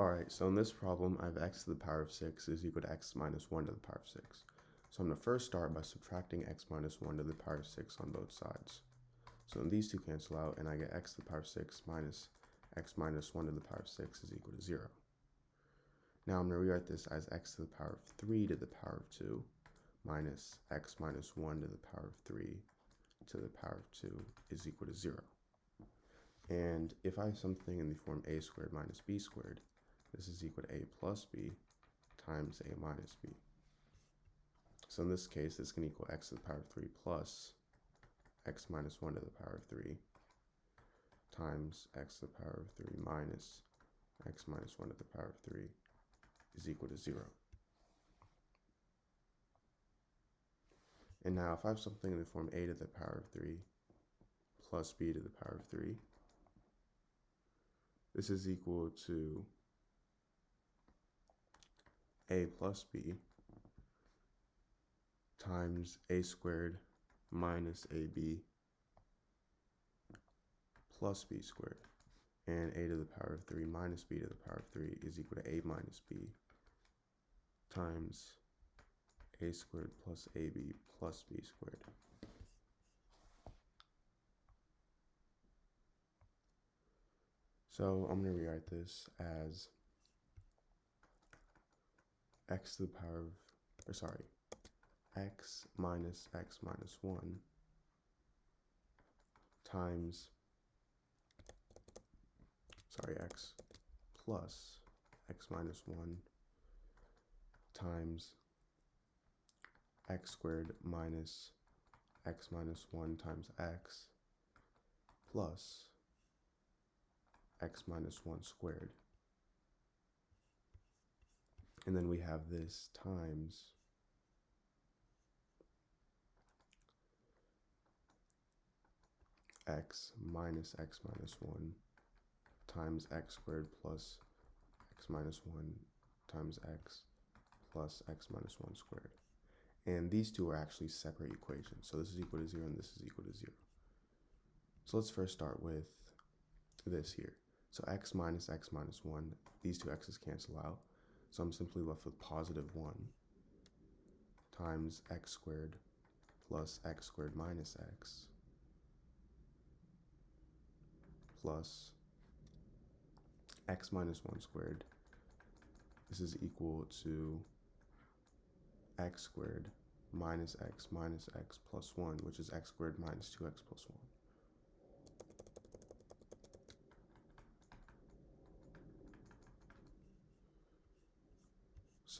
Alright, so in this problem, I have x to the power of 6 is equal to x minus 1 to the power of 6. So I'm going to first start by subtracting x minus 1 to the power of 6 on both sides. So these two cancel out, and I get x to the power of 6 minus x minus 1 to the power of 6 is equal to 0. Now I'm going to rewrite this as x to the power of 3 to the power of 2 minus x minus 1 to the power of 3 to the power of 2 is equal to 0. And if I have something in the form a squared minus b squared, this is equal to a plus b times a minus b. So in this case, this can equal x to the power of 3 plus x minus 1 to the power of 3 times x to the power of 3 minus x minus 1 to the power of 3 is equal to 0. And now if I have something in the form a to the power of 3 plus b to the power of 3, this is equal to a plus b times a squared minus ab plus b squared. And a to the power of 3 minus b to the power of 3 is equal to a minus b times a squared plus ab plus b squared. So I'm going to rewrite this as x to the power of, or sorry, x minus x minus 1 times, sorry, x plus x minus 1 times x squared minus x minus 1 times x plus x minus 1 squared. And then we have this times x minus x minus 1 times x squared plus x minus 1 times x plus x minus 1 squared. And these two are actually separate equations. So this is equal to 0 and this is equal to 0. So let's first start with this here. So x minus x minus 1, these two x's cancel out. So I'm simply left with positive 1 times x squared plus x squared minus x plus x minus 1 squared. This is equal to x squared minus x minus x plus 1, which is x squared minus 2x plus 1.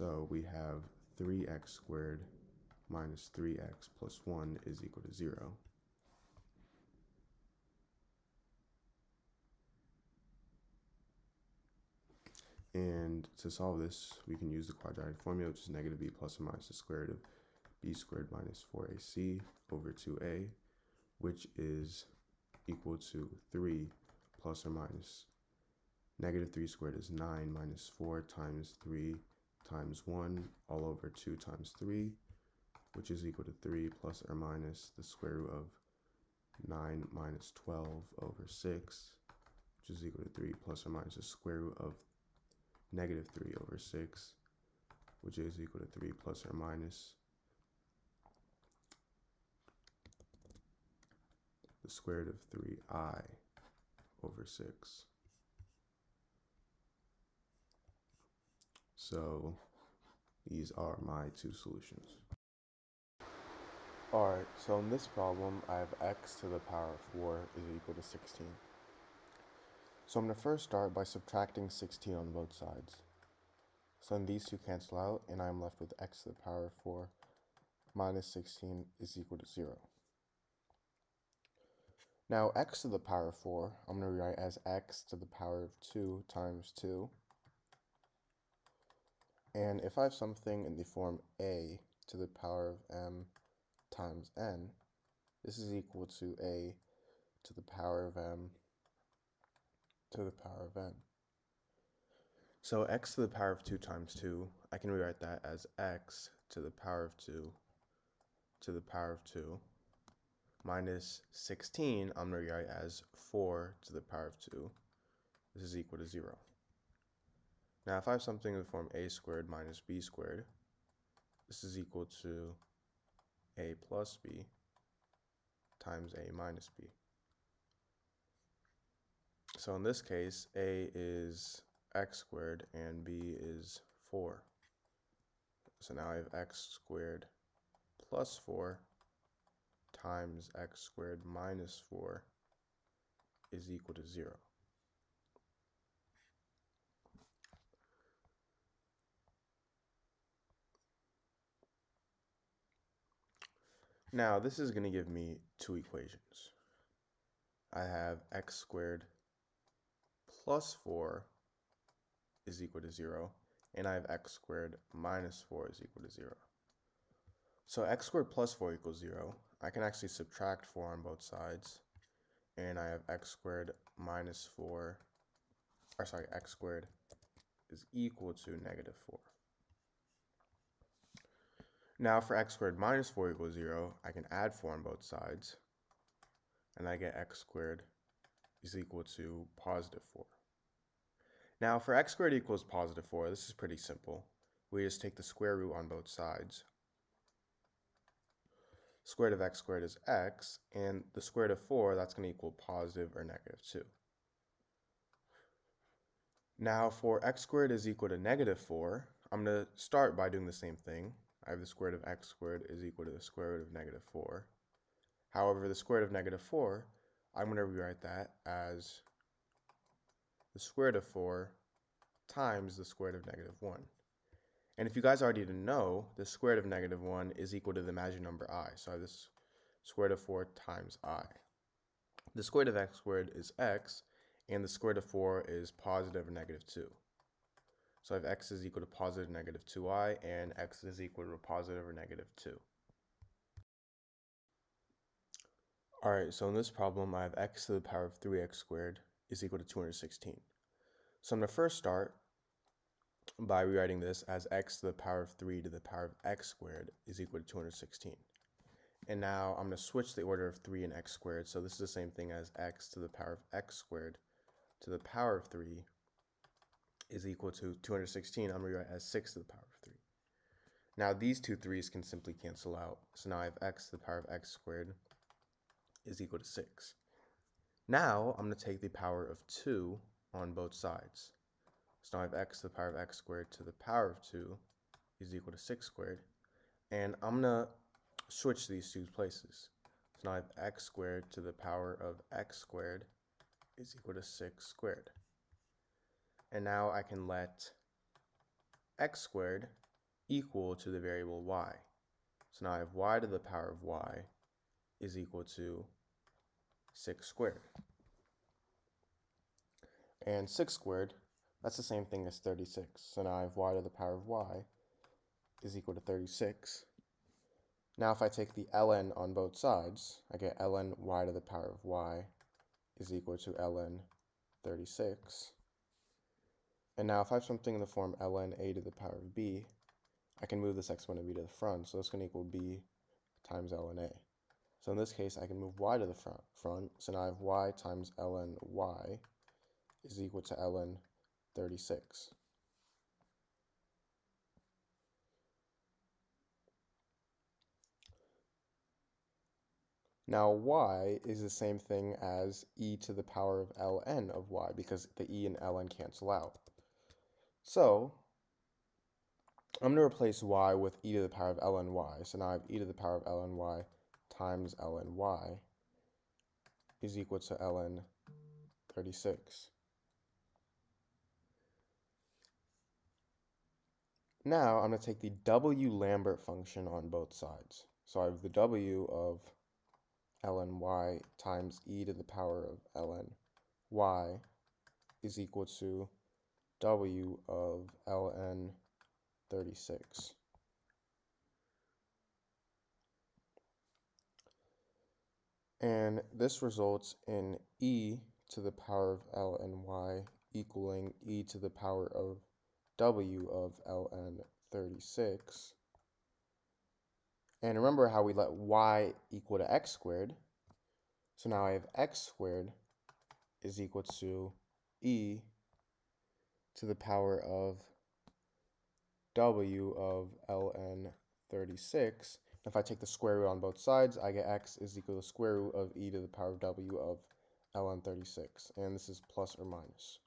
So we have 3x squared minus 3x plus 1 is equal to 0. And to solve this, we can use the quadratic formula, which is negative b plus or minus the square root of b squared minus 4ac over 2a, which is equal to 3 plus or minus negative 3 squared is 9 minus 4 times 3 times 1 all over 2 times 3, which is equal to 3 plus or minus the square root of 9 minus 12 over 6, which is equal to 3 plus or minus the square root of negative 3 over 6, which is equal to 3 plus or minus the square root of 3i over 6. So these are my two solutions. Alright, so in this problem, I have x to the power of 4 is equal to 16. So I'm going to first start by subtracting 16 on both sides. So then these two cancel out, and I'm left with x to the power of 4 minus 16 is equal to 0. Now x to the power of 4, I'm going to rewrite as x to the power of 2 times 2. And if I have something in the form a to the power of m times n, this is equal to a to the power of m to the power of n. So x to the power of 2 times 2, I can rewrite that as x to the power of 2 to the power of 2 minus 16, I'm going to rewrite as 4 to the power of 2. This is equal to 0. Now if I have something in the form a squared minus b squared, this is equal to a plus b times a minus b. So in this case, a is x squared and b is 4. So now I have x squared plus 4 times x squared minus 4 is equal to 0. Now this is going to give me two equations. I have x squared plus 4 is equal to 0, and I have x squared minus 4 is equal to 0. So x squared plus 4 equals 0. I can actually subtract 4 on both sides, and I have x squared minus 4, or sorry, x squared is equal to negative 4. Now for x squared minus 4 equals 0, I can add 4 on both sides, and I get x squared is equal to positive 4. Now for x squared equals positive 4, this is pretty simple. We just take the square root on both sides. Square root of x squared is x, and the square root of 4, that's going to equal positive or negative 2. Now for x squared is equal to negative 4, I'm going to start by doing the same thing. I have the square root of x squared is equal to the square root of negative 4. However, the square root of negative 4, I'm going to rewrite that as the square root of 4 times the square root of negative 1. And if you guys already didn't know, the square root of negative 1 is equal to the imaginary number i. So I have this square root of 4 times i. The square root of x squared is x, and the square root of 4 is positive or negative 2. So I have x is equal to positive negative 2i, and x is equal to positive or negative 2. Alright, so in this problem, I have x to the power of 3x squared is equal to 216. So I'm going to first start by rewriting this as x to the power of 3 to the power of x squared is equal to 216. And now I'm going to switch the order of 3 and x squared. So this is the same thing as x to the power of x squared to the power of 3 is equal to 216. I'm going to write as 6 to the power of 3. Now these two 3's can simply cancel out. So now I have x to the power of x squared is equal to 6. Now I'm going to take the power of 2 on both sides. So now I have x to the power of x squared to the power of 2 is equal to 6 squared. And I'm going to switch these two places. So now I have x squared to the power of x squared is equal to 6 squared. And now I can let x squared equal to the variable y. So now I have y to the power of y is equal to 6 squared. And 6 squared, that's the same thing as 36. So now I have y to the power of y is equal to 36. Now if I take the ln on both sides, I get ln y to the power of y is equal to ln 36. And now if I have something in the form ln a to the power of b, I can move this exponent b to the front, so that's going to equal b times ln a. So in this case, I can move y to the front, front so now I have y times ln y is equal to ln 36. Now y is the same thing as e to the power of ln of y because the e and ln cancel out. So I'm going to replace y with e to the power of ln y. So now I have e to the power of ln y times ln y is equal to ln 36. Now I'm going to take the W Lambert function on both sides. So I have the W of ln y times e to the power of ln y is equal to W of ln 36. And this results in e to the power of ln y equaling e to the power of w of ln 36. And remember how we let y equal to x squared. So now I have x squared is equal to e to the power of w of ln 36. If I take the square root on both sides, I get x is equal to the square root of e to the power of w of ln 36. And this is plus or minus.